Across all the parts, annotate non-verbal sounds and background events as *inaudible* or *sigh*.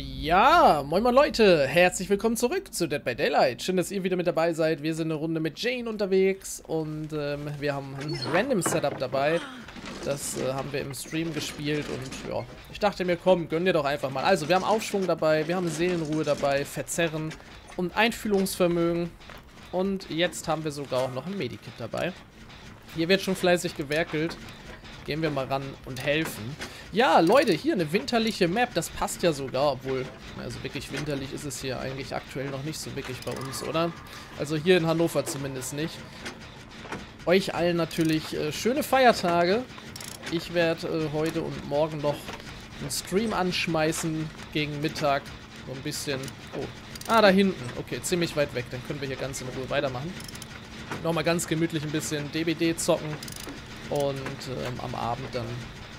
Ja, moin moin Leute, herzlich willkommen zurück zu Dead by Daylight. Schön, dass ihr wieder mit dabei seid. Wir sind eine Runde mit Jane unterwegs und ähm, wir haben ein Random Setup dabei. Das äh, haben wir im Stream gespielt und ja, ich dachte mir, komm, gönn dir doch einfach mal. Also, wir haben Aufschwung dabei, wir haben Seelenruhe dabei, Verzerren und Einfühlungsvermögen. Und jetzt haben wir sogar auch noch ein Medikit dabei. Hier wird schon fleißig gewerkelt. Gehen wir mal ran und helfen. Ja, Leute, hier eine winterliche Map. Das passt ja sogar, obwohl, also wirklich winterlich ist es hier eigentlich aktuell noch nicht so wirklich bei uns, oder? Also hier in Hannover zumindest nicht. Euch allen natürlich äh, schöne Feiertage. Ich werde äh, heute und morgen noch einen Stream anschmeißen gegen Mittag. So ein bisschen... Oh. Ah, da hinten. Okay, ziemlich weit weg. Dann können wir hier ganz in Ruhe weitermachen. Nochmal ganz gemütlich ein bisschen DBD zocken und ähm, am Abend dann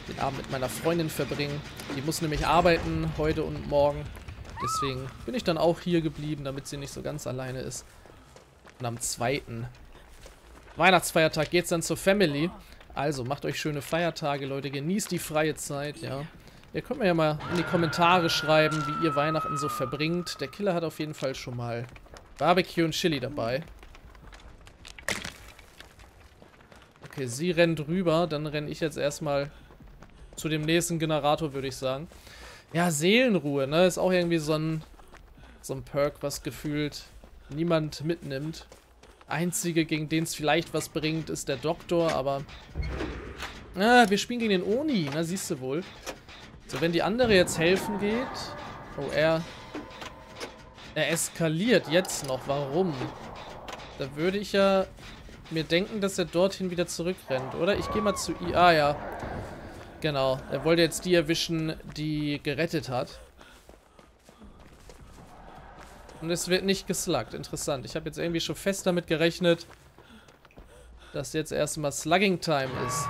den Abend mit meiner Freundin verbringen. Die muss nämlich arbeiten heute und morgen. Deswegen bin ich dann auch hier geblieben, damit sie nicht so ganz alleine ist. Und am zweiten Weihnachtsfeiertag geht es dann zur Family. Also macht euch schöne Feiertage, Leute. Genießt die freie Zeit, ja. Ihr könnt mir ja mal in die Kommentare schreiben, wie ihr Weihnachten so verbringt. Der Killer hat auf jeden Fall schon mal Barbecue und Chili dabei. Okay, sie rennt rüber. Dann renne ich jetzt erstmal zu dem nächsten Generator, würde ich sagen. Ja, Seelenruhe, ne? Ist auch irgendwie so ein, so ein Perk, was gefühlt niemand mitnimmt. Einzige, gegen den es vielleicht was bringt, ist der Doktor, aber... Ah, wir spielen gegen den Oni, na siehst du wohl. So, wenn die andere jetzt helfen geht... Oh, er... Er eskaliert jetzt noch. Warum? Da würde ich ja mir denken, dass er dorthin wieder zurückrennt, oder? Ich gehe mal zu I. Ah, ja. Genau. Er wollte jetzt die erwischen, die gerettet hat. Und es wird nicht gesluggt. Interessant. Ich habe jetzt irgendwie schon fest damit gerechnet, dass jetzt erstmal Slugging Time ist.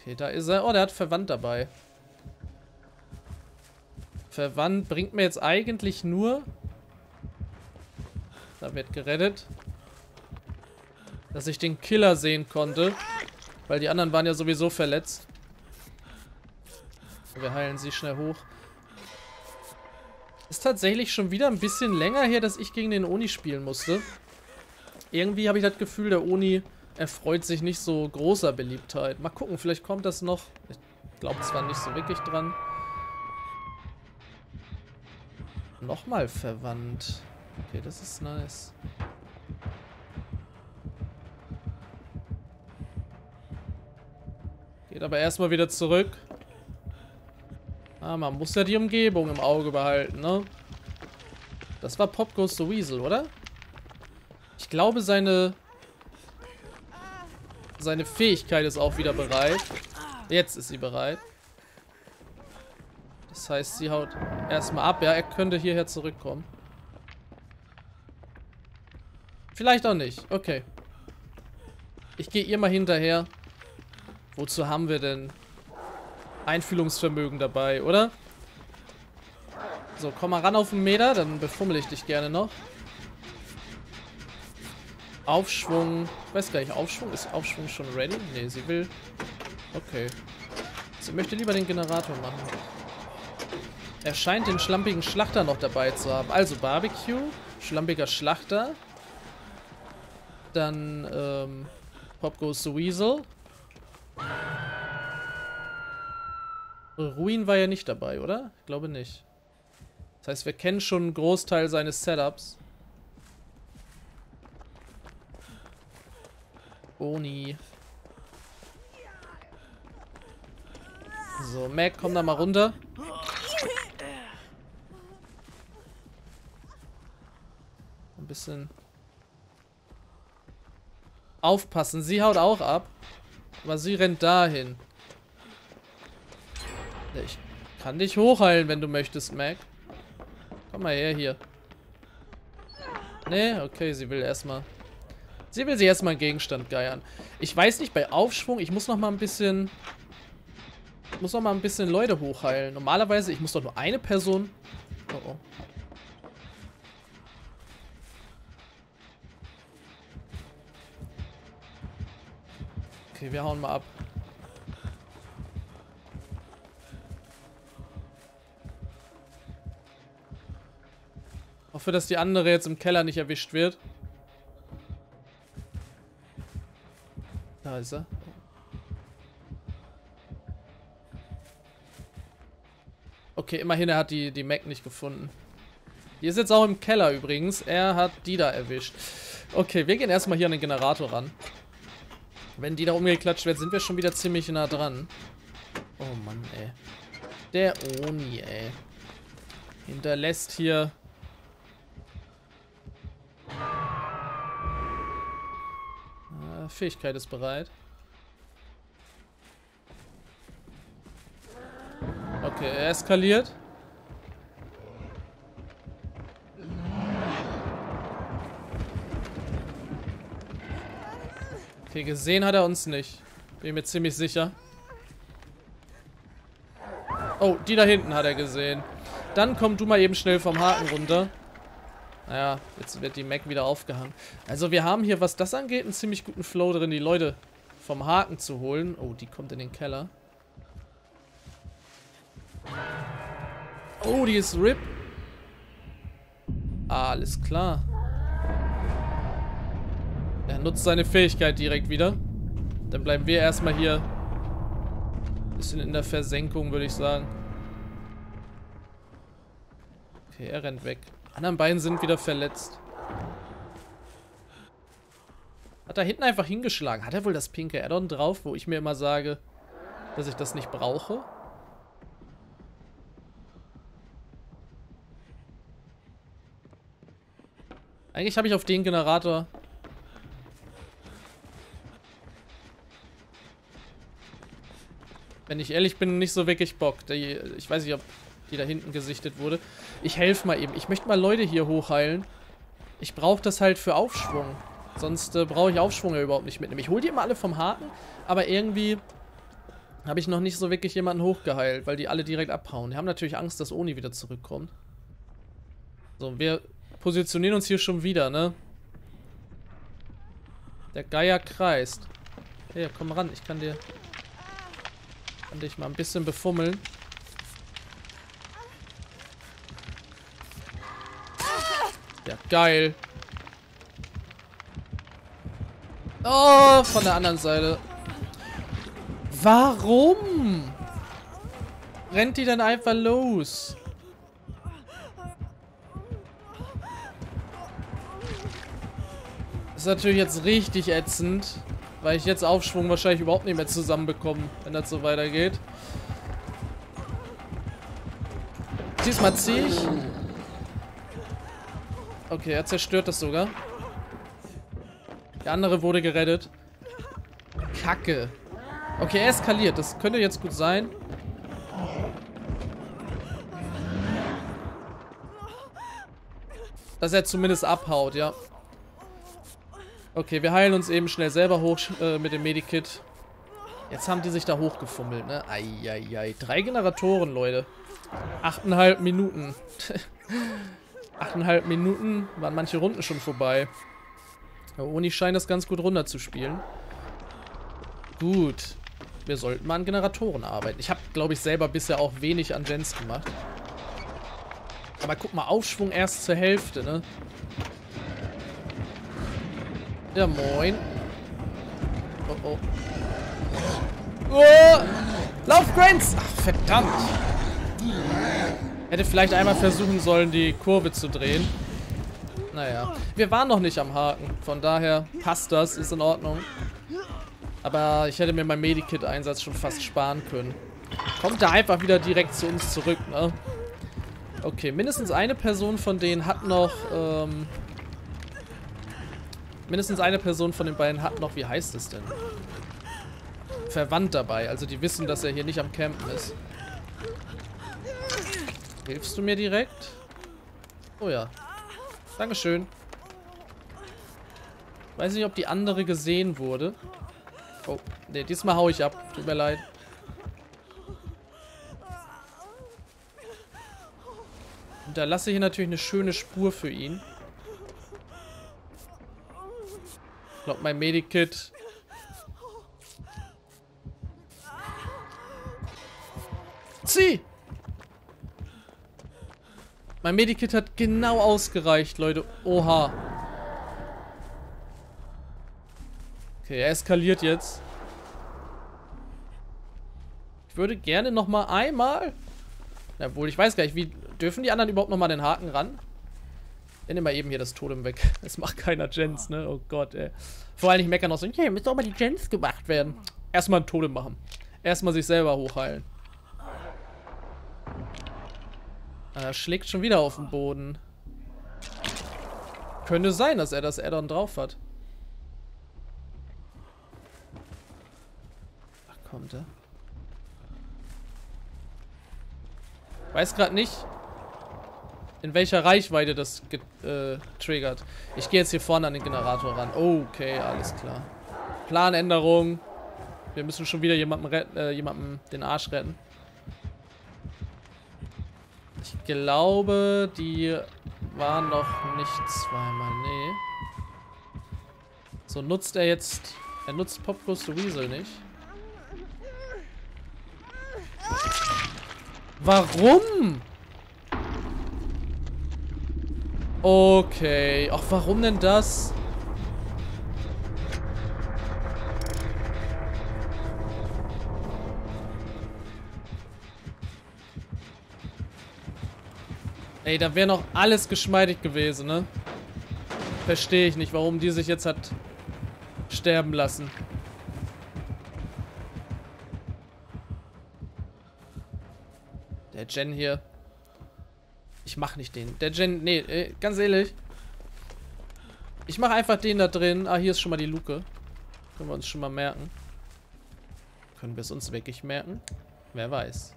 Okay, da ist er. Oh, der hat Verwandt dabei. Verwandt bringt mir jetzt eigentlich nur da wird gerettet. Dass ich den Killer sehen konnte. Weil die anderen waren ja sowieso verletzt. Wir heilen sie schnell hoch. Ist tatsächlich schon wieder ein bisschen länger her, dass ich gegen den Oni spielen musste. Irgendwie habe ich das Gefühl, der Oni erfreut sich nicht so großer Beliebtheit. Mal gucken, vielleicht kommt das noch. Ich glaube zwar nicht so wirklich dran. Nochmal verwandt. Okay, das ist nice. Geht aber erstmal wieder zurück. Ah, man muss ja die Umgebung im Auge behalten, ne? Das war Pop Goes the Weasel, oder? Ich glaube, seine... Seine Fähigkeit ist auch wieder bereit. Jetzt ist sie bereit. Das heißt, sie haut erstmal ab. Ja, er könnte hierher zurückkommen. Vielleicht auch nicht. Okay. Ich gehe ihr mal hinterher. Wozu haben wir denn Einfühlungsvermögen dabei, oder? So, komm mal ran auf den Meter, dann befummel ich dich gerne noch. Aufschwung. Ich weiß gar nicht, Aufschwung? Ist Aufschwung schon ready? Ne, sie will... Okay. Sie möchte lieber den Generator machen. Er scheint den schlampigen Schlachter noch dabei zu haben. Also Barbecue, schlampiger Schlachter. Dann ähm, Pop Goes the Weasel. Ruin war ja nicht dabei, oder? Ich glaube nicht. Das heißt, wir kennen schon einen Großteil seines Setups. Oni. So, Mac, komm da mal runter. Ein bisschen Aufpassen, sie haut auch ab. Aber sie rennt dahin. Ich kann dich hochheilen, wenn du möchtest, Mac. Komm mal her hier. Nee, okay, sie will erstmal... Sie will sich erstmal einen Gegenstand geiern. Ich weiß nicht, bei Aufschwung, ich muss noch mal ein bisschen... Ich muss noch mal ein bisschen Leute hochheilen. Normalerweise, ich muss doch nur eine Person... Oh, oh. Okay, wir hauen mal ab. Hoffe, dass die andere jetzt im Keller nicht erwischt wird. Da ist er. Okay, immerhin, er hat die, die Mac nicht gefunden. Die ist jetzt auch im Keller übrigens. Er hat die da erwischt. Okay, wir gehen erstmal hier an den Generator ran. Wenn die da umgeklatscht wird, sind wir schon wieder ziemlich nah dran. Oh Mann, ey. Der Oni, ey. Hinterlässt hier... Ah, Fähigkeit ist bereit. Okay, er eskaliert. Okay, gesehen hat er uns nicht. Bin mir ziemlich sicher. Oh, die da hinten hat er gesehen. Dann komm du mal eben schnell vom Haken runter. Naja, jetzt wird die Mac wieder aufgehangen. Also wir haben hier, was das angeht, einen ziemlich guten Flow drin, die Leute vom Haken zu holen. Oh, die kommt in den Keller. Oh, die ist RIP. Ah, alles klar. Nutzt seine Fähigkeit direkt wieder. Dann bleiben wir erstmal hier. Bisschen in der Versenkung, würde ich sagen. Okay, er rennt weg. Anderen beiden sind wieder verletzt. Hat er hinten einfach hingeschlagen. Hat er wohl das pinke Addon drauf, wo ich mir immer sage, dass ich das nicht brauche? Eigentlich habe ich auf den Generator wenn ich ehrlich bin, nicht so wirklich Bock. Ich weiß nicht, ob die da hinten gesichtet wurde. Ich helfe mal eben. Ich möchte mal Leute hier hochheilen. Ich brauche das halt für Aufschwung. Sonst äh, brauche ich Aufschwung ja überhaupt nicht mitnehmen. Ich hole die immer alle vom Haken, aber irgendwie habe ich noch nicht so wirklich jemanden hochgeheilt, weil die alle direkt abhauen. Die haben natürlich Angst, dass Oni wieder zurückkommt. So, wir positionieren uns hier schon wieder, ne? Der Geier kreist. Hey, komm ran, ich kann dir kann dich mal ein bisschen befummeln. Ja, geil. Oh, von der anderen Seite. Warum? Rennt die denn einfach los? Ist natürlich jetzt richtig ätzend. Weil ich jetzt Aufschwung wahrscheinlich überhaupt nicht mehr zusammenbekomme, wenn das so weitergeht. Diesmal ziehe ich. Okay, er zerstört das sogar. Der andere wurde gerettet. Kacke. Okay, er eskaliert. Das könnte jetzt gut sein. Dass er zumindest abhaut, ja. Okay, wir heilen uns eben schnell selber hoch äh, mit dem Medikit. Jetzt haben die sich da hochgefummelt, ne? Eieiei. Drei Generatoren, Leute. Achteinhalb Minuten. *laughs* Achteinhalb Minuten waren manche Runden schon vorbei. Aber Uni scheint das ganz gut runterzuspielen. Gut. Wir sollten mal an Generatoren arbeiten. Ich habe, glaube ich, selber bisher auch wenig an Gens gemacht. Aber guck mal, Aufschwung erst zur Hälfte, ne? Ja, moin. Oh, oh. Oh! Lauf, Grants! Ach, verdammt. Hätte vielleicht einmal versuchen sollen, die Kurve zu drehen. Naja. Wir waren noch nicht am Haken. Von daher passt das, ist in Ordnung. Aber ich hätte mir meinen Medikit-Einsatz schon fast sparen können. Kommt da einfach wieder direkt zu uns zurück, ne? Okay, mindestens eine Person von denen hat noch, ähm, Mindestens eine Person von den beiden hat noch, wie heißt es denn? Verwandt dabei. Also die wissen, dass er hier nicht am Campen ist. Hilfst du mir direkt? Oh ja. Dankeschön. Weiß nicht, ob die andere gesehen wurde. Oh, ne, diesmal hau ich ab. Tut mir leid. Und da lasse ich natürlich eine schöne Spur für ihn. Ich glaube, mein Medikit. Zieh! Mein Medikit hat genau ausgereicht, Leute. Oha. Okay, er eskaliert jetzt. Ich würde gerne noch mal einmal... Obwohl, ich weiß gar nicht, wie... Dürfen die anderen überhaupt noch mal den Haken ran? Ich nehme mal eben hier das Totem weg. *laughs* Es macht keiner Gens, ne? Oh Gott, ey. Vor allem, ich meckern noch so, hier müssen auch mal die Gens gemacht werden. Erstmal ein Totem machen. Erstmal sich selber hochheilen. Er schlägt schon wieder auf den Boden. Könnte sein, dass er das Addon drauf hat. Ach, kommt er. Weiß gerade nicht, in welcher Reichweite das getriggert. Äh, ich gehe jetzt hier vorne an den Generator ran. Okay, alles klar. Planänderung. Wir müssen schon wieder jemandem, äh, jemandem den Arsch retten. Ich glaube, die waren noch nicht zweimal. Nee. So, nutzt er jetzt... Er nutzt Pop Goes the Weasel nicht. Warum? Okay. Ach, warum denn das? Ey, da wäre noch alles geschmeidig gewesen, ne? Verstehe ich nicht, warum die sich jetzt hat sterben lassen. Der Jen hier. Ich mach nicht den. Der Jen, nee, äh, ganz ehrlich. Ich mach einfach den da drin. Ah, hier ist schon mal die Luke. Können wir uns schon mal merken. Können wir es uns wirklich merken? Wer weiß.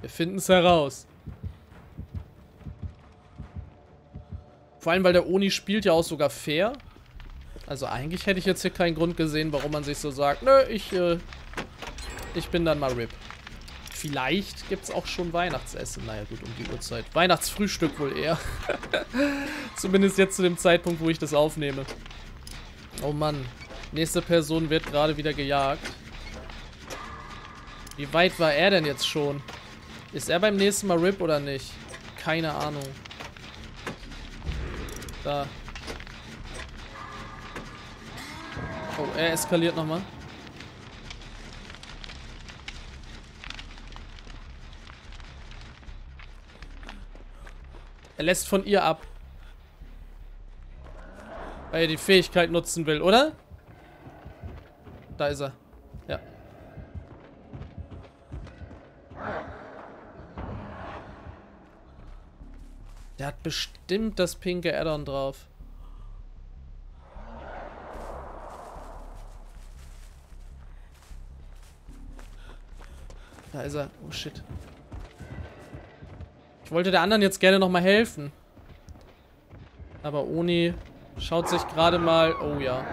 Wir finden es heraus. Vor allem, weil der Oni spielt ja auch sogar fair. Also eigentlich hätte ich jetzt hier keinen Grund gesehen, warum man sich so sagt, nö, ich, äh, ich bin dann mal RIP. Vielleicht gibt es auch schon Weihnachtsessen. Naja, gut, um die Uhrzeit. Weihnachtsfrühstück wohl eher. *laughs* Zumindest jetzt zu dem Zeitpunkt, wo ich das aufnehme. Oh Mann. Nächste Person wird gerade wieder gejagt. Wie weit war er denn jetzt schon? Ist er beim nächsten Mal RIP oder nicht? Keine Ahnung. Da. Oh, er eskaliert nochmal. Er lässt von ihr ab. Weil er die Fähigkeit nutzen will, oder? Da ist er. Ja. Der hat bestimmt das pinke Addon drauf. Da ist er. Oh shit. Ich wollte der anderen jetzt gerne nochmal helfen. Aber Oni schaut sich gerade mal... Oh ja.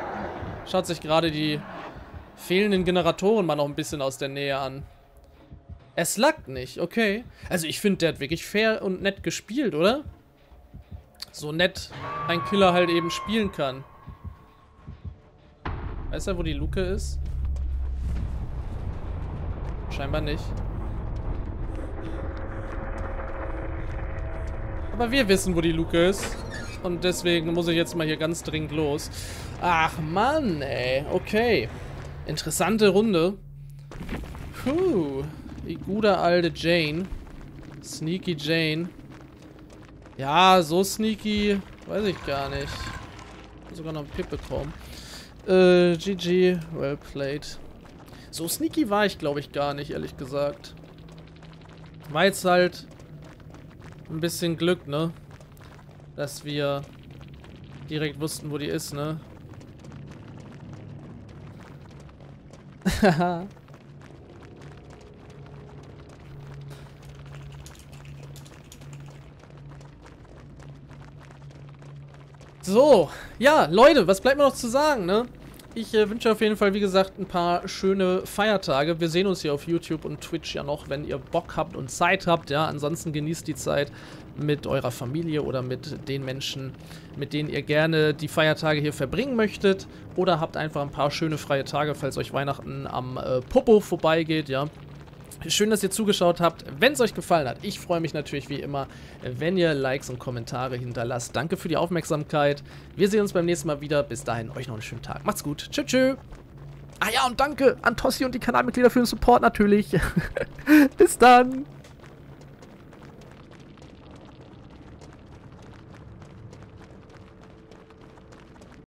Schaut sich gerade die fehlenden Generatoren mal noch ein bisschen aus der Nähe an. Es lackt nicht, okay. Also ich finde, der hat wirklich fair und nett gespielt, oder? So nett ein Killer halt eben spielen kann. Weiß er, wo die Luke ist? Scheinbar nicht. Aber wir wissen, wo die Luke ist. Und deswegen muss ich jetzt mal hier ganz dringend los. Ach Mann, ey. Okay. Interessante Runde. Puh. Die gute alte Jane. Sneaky Jane. Ja, so sneaky weiß ich gar nicht. Sogar noch einen Pip bekommen. Äh, GG. Well played. So sneaky war ich, glaube ich, gar nicht, ehrlich gesagt. War jetzt halt ein bisschen Glück, ne? Dass wir direkt wussten, wo die ist, ne? *laughs* so, ja, Leute, was bleibt mir noch zu sagen, ne? Ich äh, wünsche auf jeden Fall, wie gesagt, ein paar schöne Feiertage. Wir sehen uns hier auf YouTube und Twitch ja noch, wenn ihr Bock habt und Zeit habt. Ja, ansonsten genießt die Zeit mit eurer Familie oder mit den Menschen, mit denen ihr gerne die Feiertage hier verbringen möchtet. Oder habt einfach ein paar schöne freie Tage, falls euch Weihnachten am äh, Popo vorbeigeht, ja. Schön, dass ihr zugeschaut habt. Wenn es euch gefallen hat, ich freue mich natürlich wie immer, wenn ihr Likes und Kommentare hinterlasst. Danke für die Aufmerksamkeit. Wir sehen uns beim nächsten Mal wieder. Bis dahin, euch noch einen schönen Tag. Macht's gut. Tschüss, tschüss. Ah ja, und danke an Tossi und die Kanalmitglieder für den Support natürlich. *laughs* Bis dann.